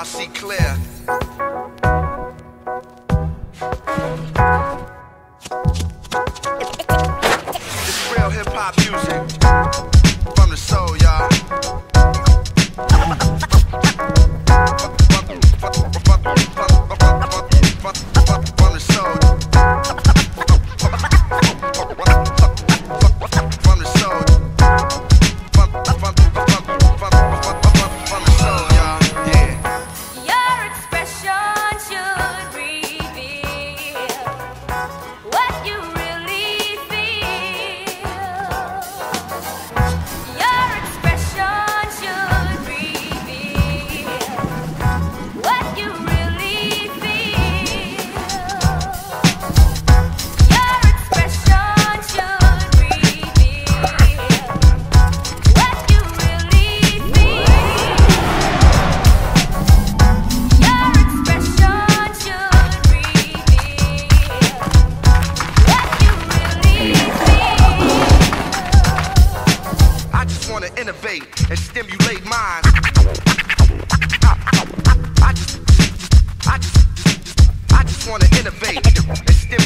I see clear. It's real hip hop music from the soul, y'all. Fuck, fuck, fuck, and stimulate minds. I, I, I just, I just, I just wanna innovate and stimulate.